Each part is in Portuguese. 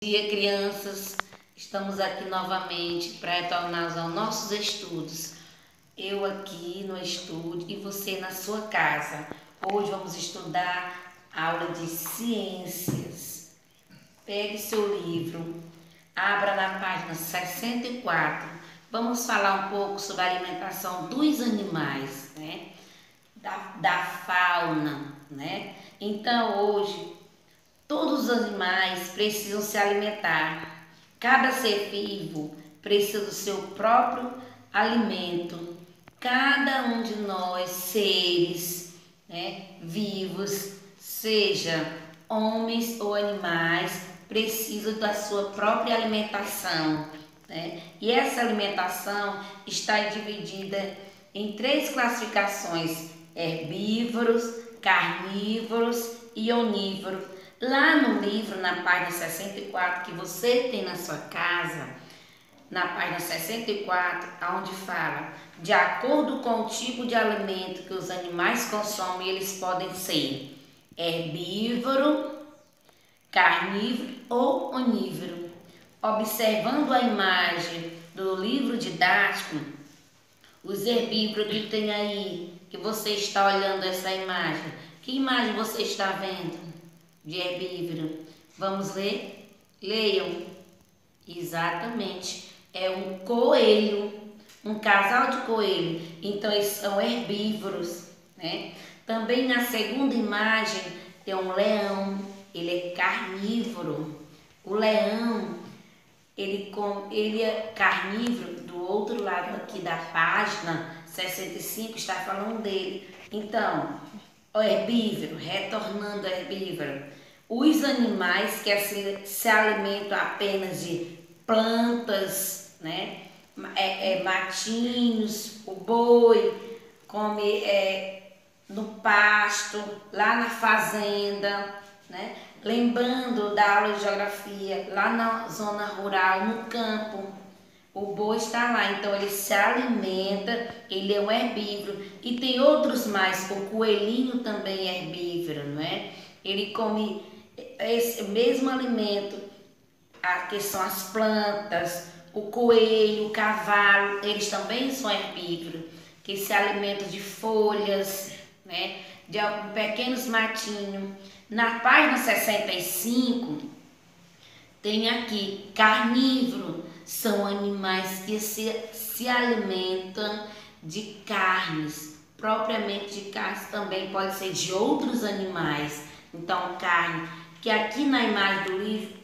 Bom dia, crianças. Estamos aqui novamente para retornar aos nossos estudos. Eu aqui no estúdio e você na sua casa. Hoje vamos estudar aula de ciências. Pegue seu livro, abra na página 64. Vamos falar um pouco sobre a alimentação dos animais, né? Da, da fauna, né? Então hoje os animais precisam se alimentar. Cada ser vivo precisa do seu próprio alimento. Cada um de nós, seres né, vivos, seja homens ou animais, precisa da sua própria alimentação. Né? E essa alimentação está dividida em três classificações: herbívoros, carnívoros e onívoros Lá no livro, na página 64, que você tem na sua casa, na página 64, onde fala, de acordo com o tipo de alimento que os animais consomem, eles podem ser herbívoro, carnívoro ou onívoro. Observando a imagem do livro didático, os herbívoros que tem aí, que você está olhando essa imagem, que imagem você está vendo? De herbívoro. Vamos ler? Leiam. Exatamente. É um coelho, um casal de coelho. Então, eles são herbívoros, né? Também na segunda imagem tem um leão, ele é carnívoro. O leão, ele, com, ele é carnívoro, do outro lado aqui da página 65 está falando dele. Então, o herbívoro, retornando ao herbívoro, os animais que se, se alimentam apenas de plantas, né? É, é, matinhos, o boi come é, no pasto, lá na fazenda, né? Lembrando da aula de geografia, lá na zona rural, no campo, o boi está lá, então ele se alimenta, ele é um herbívoro. E tem outros mais, o coelhinho também é herbívoro, não é? Ele come esse mesmo alimento, que são as plantas, o coelho, o cavalo, eles também são herbívoros, que se alimentam de folhas, né, de pequenos matinhos. Na página 65, tem aqui carnívoro, são animais que se, se alimentam de carnes, propriamente de carnes também pode ser de outros animais. Então, carne que aqui na imagem do livro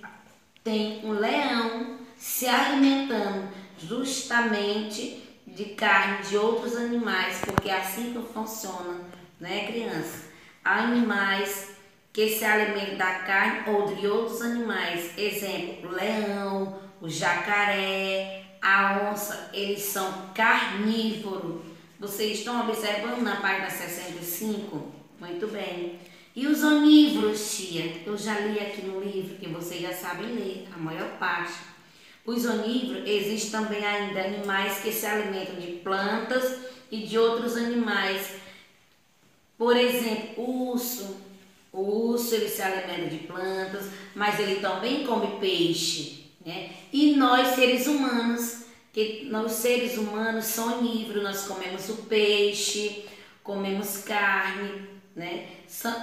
tem um leão se alimentando justamente de carne de outros animais, porque é assim que funciona, né, criança? Animais que se alimentam da carne ou de outros animais, exemplo, o leão, o jacaré, a onça, eles são carnívoros. Vocês estão observando na página 65? Muito bem. E os onívoros, tia? Eu já li aqui no livro, que vocês já sabem ler, a maior parte. Os onívoros, existem também ainda animais que se alimentam de plantas e de outros animais. Por exemplo, o urso. O urso, ele se alimenta de plantas, mas ele também come peixe. Né? E nós, seres humanos, que nós seres humanos são onívoros, nós comemos o peixe, comemos carne, né?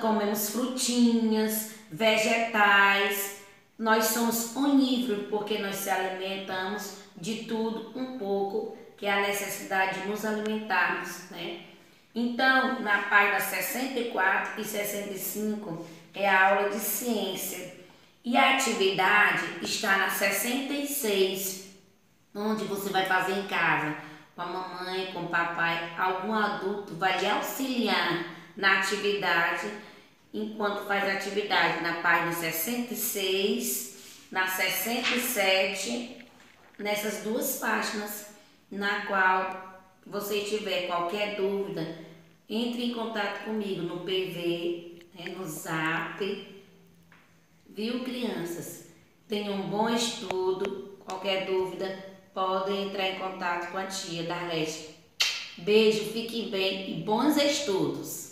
Comemos frutinhas, vegetais. Nós somos onívoros porque nós se alimentamos de tudo um pouco, que é a necessidade de nos alimentarmos, né? Então, na página 64 e 65 é a aula de ciência. E a atividade está na 66, onde você vai fazer em casa, com a mamãe, com o papai, algum adulto vai lhe auxiliar na atividade, enquanto faz atividade na página 66, na 67, nessas duas páginas, na qual você tiver qualquer dúvida, entre em contato comigo no PV, né, no Zap. Viu, crianças? Tenham um bom estudo. Qualquer dúvida, podem entrar em contato com a tia Darlete. Beijo, fiquem bem e bons estudos!